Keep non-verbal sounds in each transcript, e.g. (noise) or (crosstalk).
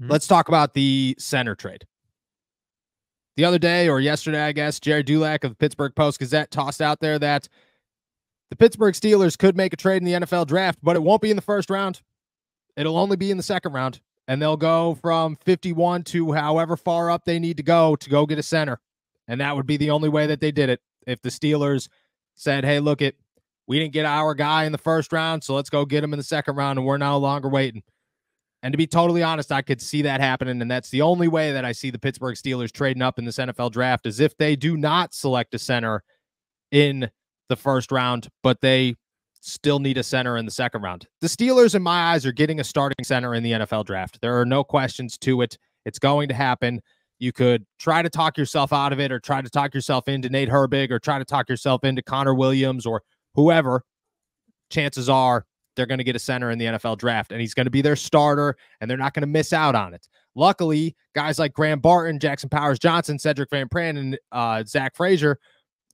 Mhm. Let's talk about the center trade. The other day or yesterday, I guess, Jerry Dulac of the Pittsburgh Post Gazette tossed out there that the Pittsburgh Steelers could make a trade in the NFL draft, but it won't be in the first round. It'll only be in the second round, and they'll go from 51 to however far up they need to go to go get a center. And that would be the only way that they did it. If the Steelers said, hey, look it, we didn't get our guy in the first round, so let's go get him in the second round, and we're no longer waiting. And to be totally honest, I could see that happening, and that's the only way that I see the Pittsburgh Steelers trading up in this NFL draft is if they do not select a center in the first round, but they still need a center in the second round. The Steelers, in my eyes, are getting a starting center in the NFL draft. There are no questions to it. It's going to happen. You could try to talk yourself out of it or try to talk yourself into Nate Herbig or try to talk yourself into Connor Williams or whoever. Chances are they're going to get a center in the NFL draft and he's going to be their starter and they're not going to miss out on it. Luckily, guys like Graham Barton, Jackson Powers Johnson, Sedrick Van Pran, and uh, Zach Frazier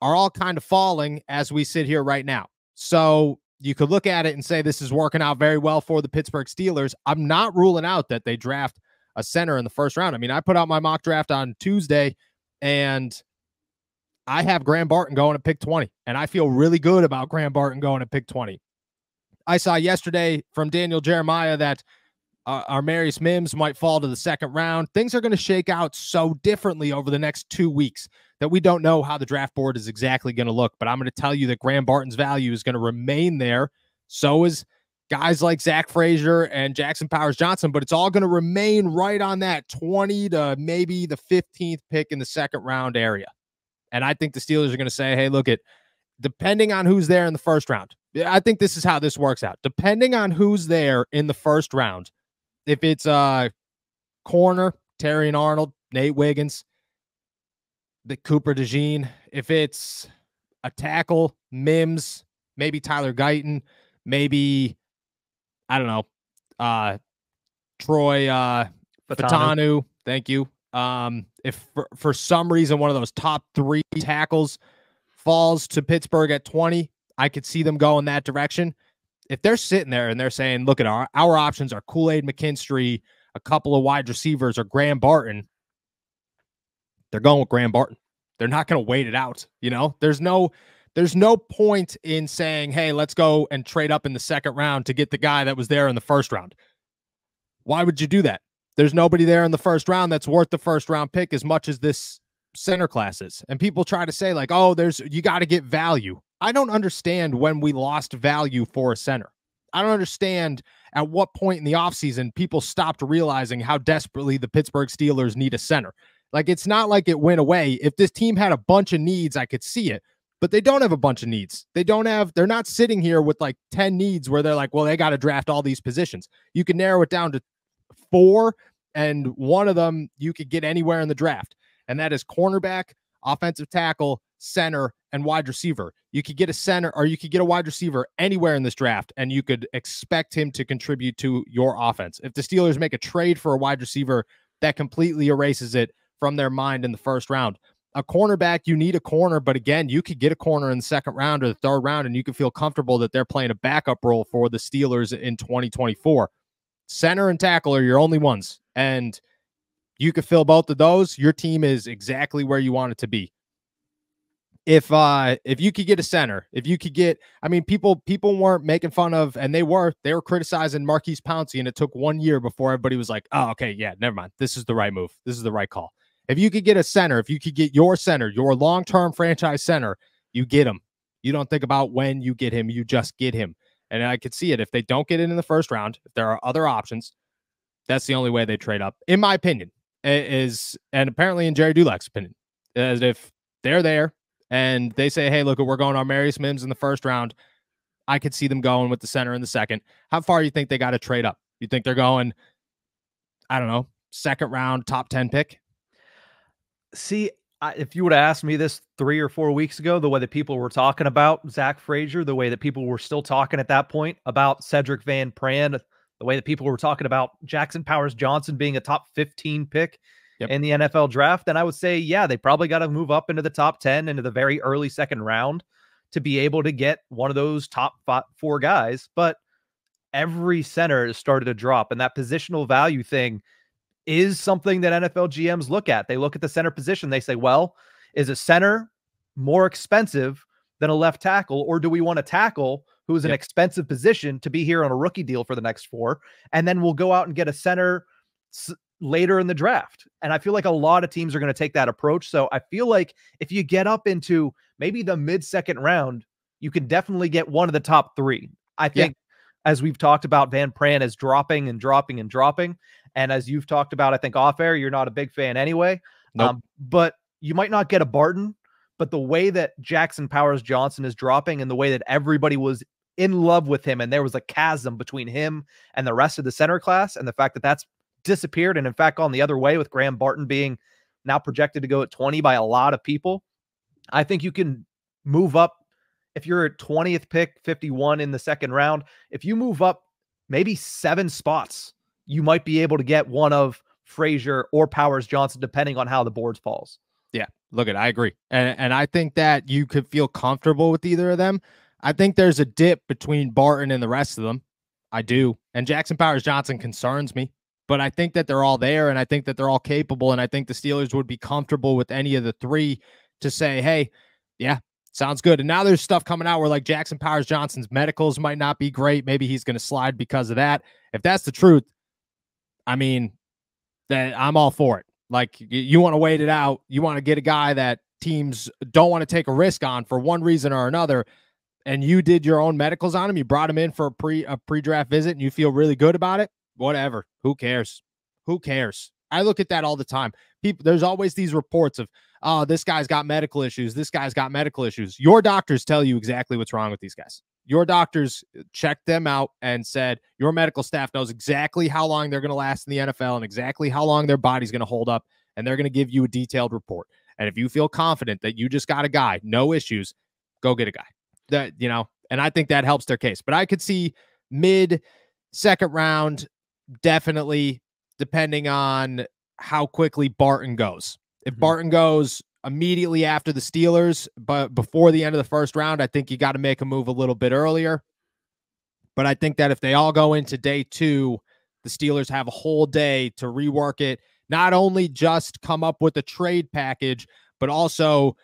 are all kind of falling as we sit here right now. So you could look at it and say this is working out very well for the Pittsburgh Steelers. I'm not ruling out that they draft a center in the first round. I mean, I put out my mock draft on Tuesday and I have Graham Barton going to pick 20, and I feel really good about Graham Barton going to pick 20. I saw yesterday from Daniel Jeremiah that uh, Amarius Mims might fall to the second round. Things are going to shake out so differently over the next two weeks that we don't know how the draft board is exactly going to look. But I'm going to tell you that Graham Barton's value is going to remain there. So is guys like Zach Frazier and Jackson Powers Johnson, but it's all going to remain right on that 20 to maybe the 15th pick in the second round area. And I think the Steelers are going to say, hey, look at depending on who's there in the first round. Yeah, I think this is how this works out. Depending on who's there in the first round, if it's uh corner, Terrion Arnold, Nate Wiggins, the Cooper DeJean, if it's a tackle, Mims, maybe Tyler Guyton, maybe I don't know, uh Troy uh Fautanu. Fautanu. Thank you. Um, if for, for some reason one of those top three tackles falls to Pittsburgh at 20, I could see them go in that direction. If they're sitting there and they're saying, look at our our options are Kool-Aid McKinstry, a couple of wide receivers, or Graham Barton, they're going with Graham Barton. They're not going to wait it out. You know, there's no there's no point in saying, hey, let's go and trade up in the second round to get the guy that was there in the first round. Why would you do that? There's nobody there in the first round that's worth the first round pick as much as this center class is. And people try to say, like, oh, there's you got to get value. I don't understand when we lost value for a center. I don't understand at what point in the offseason people stopped realizing how desperately the Pittsburgh Steelers need a center. Like, it's not like it went away. If this team had a bunch of needs, I could see it but they don't have a bunch of needs. They don't have, they're not sitting here with like 10 needs where they're like, well, they got to draft all these positions. You can narrow it down to four, and one of them you could get anywhere in the draft, and that is cornerback, offensive tackle, center, and wide receiver. You could get a center or you could get a wide receiver anywhere in this draft, and you could expect him to contribute to your offense. If the Steelers make a trade for a wide receiver, that completely erases it from their mind in the first round a cornerback, you need a corner, but again, you could get a corner in the second round or the third round, and you can feel comfortable that they're playing a backup role for the Steelers in 2024. Center and tackle are your only ones, and you could fill both of those. Your team is exactly where you want it to be. If uh if you could get a center, if you could get, I mean, people people weren't making fun of, and they were they were criticizing Maurkice Pouncey, and it took one year before everybody was like, oh, okay, yeah, never mind. This is the right move. This is the right call. If you could get a center, if you could get your center, your long term franchise center, you get him. You don't think about when you get him, you just get him. And I could see it. If they don't get it in the first round, if there are other options, that's the only way they trade up, in my opinion, is and apparently in Jerry Dulac's opinion, as if they're there and they say, hey, look, we're going Amarius Mims in the first round. I could see them going with the center in the second. How far do you think they got to trade up? You think they're going, I don't know, second round, top 10 pick? See, I, if you would have asked me this three or four weeks ago, the way that people were talking about Zach Frazier, the way that people were still talking at that point about Sedrick Van Pran, the way that people were talking about Jackson Powers Johnson being a top 15 pick Yep. in the NFL draft, then I would say, yeah, they probably got to move up into the top 10, into the very early second round to be able to get one of those top five, four guys. But every center has started to drop, and that positional value thing is something that NFL GMs look at. They look at the center position. They say, well, is a center more expensive than a left tackle, or do we want a tackle who is an yep. expensive position to be here on a rookie deal for the next four? And then we'll go out and get a center later in the draft. And I feel like a lot of teams are going to take that approach. So I feel like if you get up into maybe the mid second round, you can definitely get one of the top three. I think, yeah. as we've talked about, Van Pran is dropping and dropping and dropping. And as you've talked about, I think off air, you're not a big fan anyway. Nope. Um, but you might not get a Barton, but the way that Jackson Powers Johnson is dropping and the way that everybody was in love with him and there was a chasm between him and the rest of the center class and the fact that that's disappeared and in fact gone the other way with Graham Barton being now projected to go at 20 by a lot of people. I think you can move up if you're at 20th pick, 51 in the second round. If you move up maybe seven spots you might be able to get one of Frazier or Powers Johnson, depending on how the boards falls. Yeah, look at I agree, and and I think that you could feel comfortable with either of them. I think there's a dip between Barton and the rest of them. I do, and Jackson Powers Johnson concerns me, but I think that they're all there, and I think that they're all capable, and I think the Steelers would be comfortable with any of the three to say, hey, yeah, Sounds good. And now there's stuff coming out where like Jackson Powers Johnson's medicals might not be great. Maybe he's going to slide because of that. If that's the truth, I mean, that I'm all for it. Like you, want to wait it out. You want to get a guy that teams don't want to take a risk on for one reason or another. And you did your own medicals on him. You brought him in for a pre a pre-draft visit and you feel really good about it. Whatever. Who cares? Who cares? I look at that all the time. People, there's always these reports of, oh, this guy's got medical issues. This guy's got medical issues. Your doctors tell you exactly what's wrong with these guys your doctors uh, checked them out and said your medical staff knows exactly how long they're going to last in the NFL and exactly how long their body's going to hold up and they're going to give you a detailed report. And if you feel confident that you just got a guy, no issues, go get a guy. That, you know, and I think that helps their case. But I could see mid second round definitely depending on how quickly Barton goes. If mm-hmm. Barton goes immediately after the Steelers, but before the end of the first round, I think you got to make a move a little bit earlier. But I think that if they all go into day two, the Steelers have a whole day to rework it, not only just come up with a trade package, but also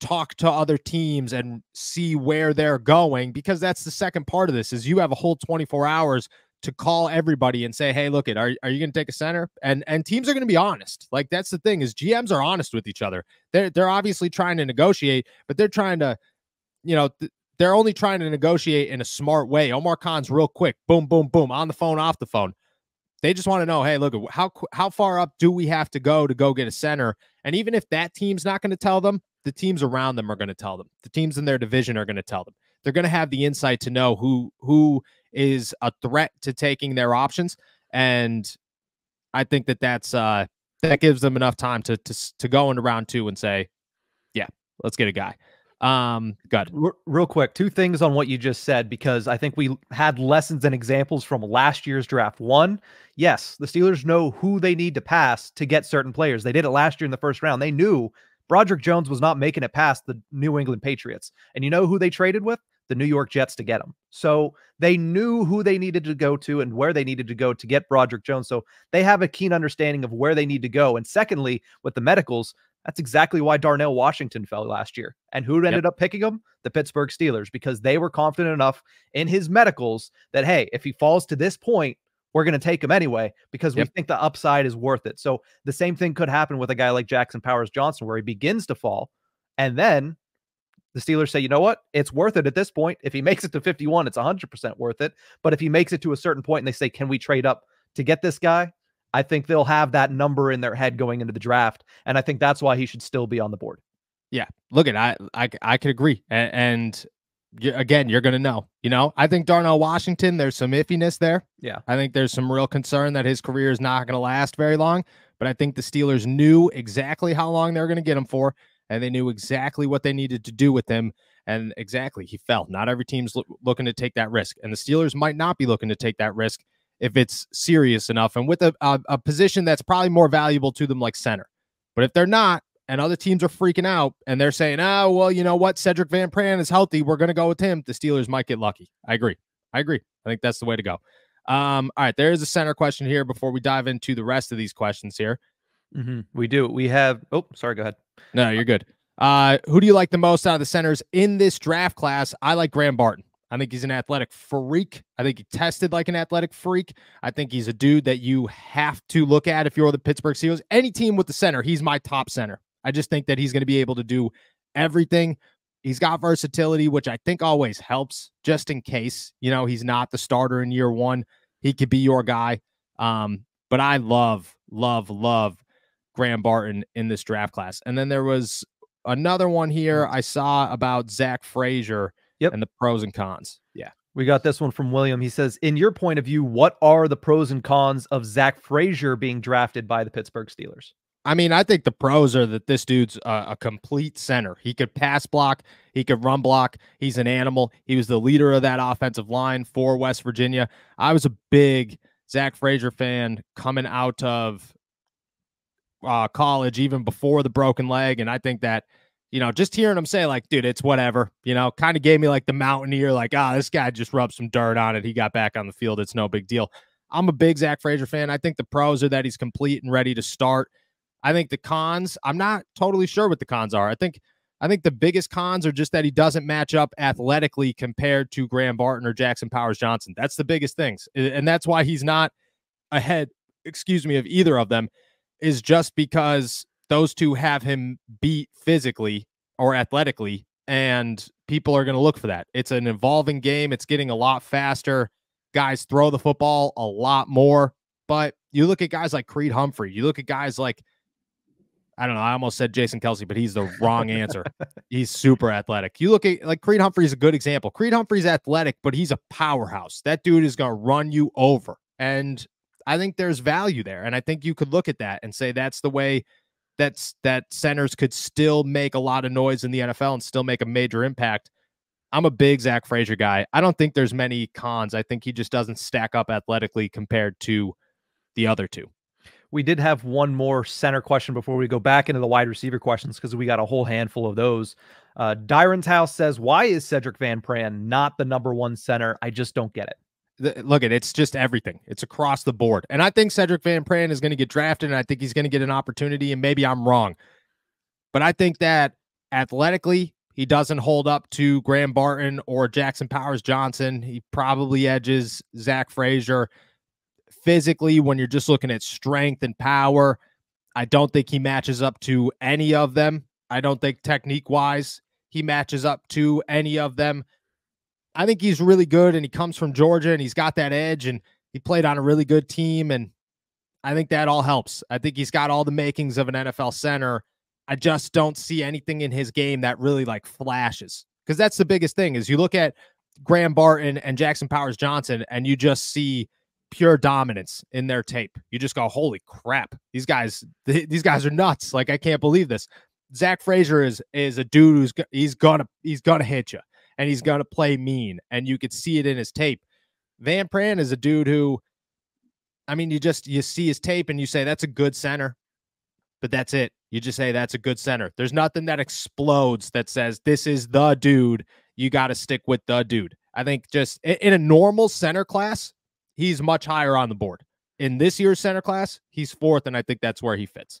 talk to other teams and see where they're going because that's the second part of this is you have a whole 24 hours to call everybody and say, "Hey, look it, are, are you going to take a center?" And and teams are going to be honest. Like that's the thing is GMs are honest with each other. They're they're obviously trying to negotiate, but they're trying to, you know, th- they're only trying to negotiate in a smart way. Omar Khan's real quick, boom, boom, boom, on the phone, off the phone. They just want to know, hey, look, how how far up do we have to go to go get a center? And even if that team's not going to tell them, the teams around them are going to tell them. The teams in their division are going to tell them. They're going to have the insight to know who who is a threat to taking their options. And I think that that's uh, that gives them enough time to to to go into round two and say, yeah, let's get a guy. Um, good. Real quick, two things on what you just said because I think we had lessons and examples from last year's draft. One, yes, the Steelers know who they need to pass to get certain players. They did it last year in the first round. They knew Broderick Jones was not making it past the New England Patriots. And you know who they traded with? The New York Jets to get him. So they knew who they needed to go to and where they needed to go to get Broderick Jones. So they have a keen understanding of where they need to go. And secondly, with the medicals, that's exactly why Darnell Washington fell last year. And who ended yep. up picking him? The Pittsburgh Steelers, because they were confident enough in his medicals that, hey, if he falls to this point, we're going to take him anyway because yep. we think the upside is worth it. So the same thing could happen with a guy like Jackson Powers Johnson, where he begins to fall and then the Steelers say, you know what? It's worth it at this point. If he makes it to 51, it's 100% worth it. But if he makes it to a certain point and they say, can we trade up to get this guy? I think they'll have that number in their head going into the draft. And I think that's why he should still be on the board. Yeah. Look at I I, I could agree. And, and again, you're going to know. You know, I think Darnell Washington, there's some iffiness there. Yeah. I think there's some real concern that his career is not going to last very long. But I think the Steelers knew exactly how long they're going to get him for and they knew exactly what they needed to do with him. And exactly, he fell. Not every team's lo- looking to take that risk, and the Steelers might not be looking to take that risk if it's serious enough, and with a, a, a position that's probably more valuable to them, like center. But if they're not, and other teams are freaking out and they're saying, oh, well, you know what? Sedrick Van Pran is healthy. We're going to go with him. The Steelers might get lucky. I agree. I agree. I think that's the way to go. Um, all right, there is a center question here before we dive into the rest of these questions here. Mm-hmm. We do. We have. Oh, sorry. Go ahead. No, you're good. Uh, who do you like the most out of the centers in this draft class? I like Graham Barton. I think he's an athletic freak. I think he tested like an athletic freak. I think he's a dude that you have to look at if you're the Pittsburgh Steelers. Any team with the center, he's my top center. I just think that he's going to be able to do everything. He's got versatility, which I think always helps, just in case, you know, he's not the starter in year one. He could be your guy. Um, but I love, love, love Graham Barton in this draft class. And then there was another one here mm-hmm. I saw about Zach Frazier Yep. and the pros and cons. Yeah. We got this one from William. He says, In your point of view, what are the pros and cons of Zach Frazier being drafted by the Pittsburgh Steelers? I mean, I think the pros are that this dude's a, a, complete center. He could pass block, he could run block. He's an animal. He was the leader of that offensive line for West Virginia. I was a big Zach Frazier fan coming out of uh, college, even before the broken leg. And I think that, you know, just hearing him say, like, dude, it's whatever, you know, kind of gave me like the mountaineer, like, ah, oh, this guy just rubbed some dirt on it. He got back on the field. It's no big deal. I'm a big Zach Frazier fan. I think the pros are that he's complete and ready to start. I think the cons, I'm not totally sure what the cons are. I think I think the biggest cons are just that he doesn't match up athletically compared to Graham Barton or Jackson Powers Johnson. That's the biggest things. And that's why he's not ahead, excuse me, of either of them, is just because those two have him beat physically or athletically. And people are going to look for that. It's an evolving game, it's getting a lot faster. Guys throw the football a lot more. But you look at guys like Creed Humphrey, you look at guys like I don't know. I almost said Jason Kelce, but he's the wrong answer. (laughs) he's super athletic. You look at like Creed Humphrey is a good example. Creed Humphrey's athletic, but he's a powerhouse. That dude is going to run you over. And I think there's value there. And I think you could look at that and say that's the way that's that centers could still make a lot of noise in the NFL and still make a major impact. I'm a big Zach Frazier guy. I don't think there's many cons. I think he just doesn't stack up athletically compared to the other two. We did have one more center question before we go back into the wide receiver questions because we got a whole handful of those. Uh, Dyron's House says, Why is Sedrick Van Pran not the number one center? I just don't get it. The, look at it's just everything. It's across the board. And I think Sedrick Van Pran is going to get drafted and I think he's going to get an opportunity. And maybe I'm wrong. But I think that athletically, he doesn't hold up to Graham Barton or Jackson Powers Johnson. He probably edges Zach Frazier physically, when you're just looking at strength and power, I don't think he matches up to any of them. I don't think technique wise he matches up to any of them. I think he's really good and he comes from Georgia and he's got that edge and he played on a really good team. And I think that all helps. I think he's got all the makings of an NFL center. I just don't see anything in his game that really like flashes because that's the biggest thing is you look at Graham Barton and Jackson Powers Johnson and you just see pure dominance in their tape. You just go, holy crap, these guys, th- these guys are nuts. Like I can't believe this. Zach Frazier is is a dude who's he's gonna he's gonna hit you and he's gonna play mean, and you could see it in his tape. Van Pran is a dude who, I mean, you just you see his tape and you say that's a good center, but that's it. You just say that's a good center. There's nothing that explodes that says this is the dude. You got to stick with the dude. I think just in a normal center class, he's much higher on the board. In this year's center class, he's fourth, and I think that's where he fits.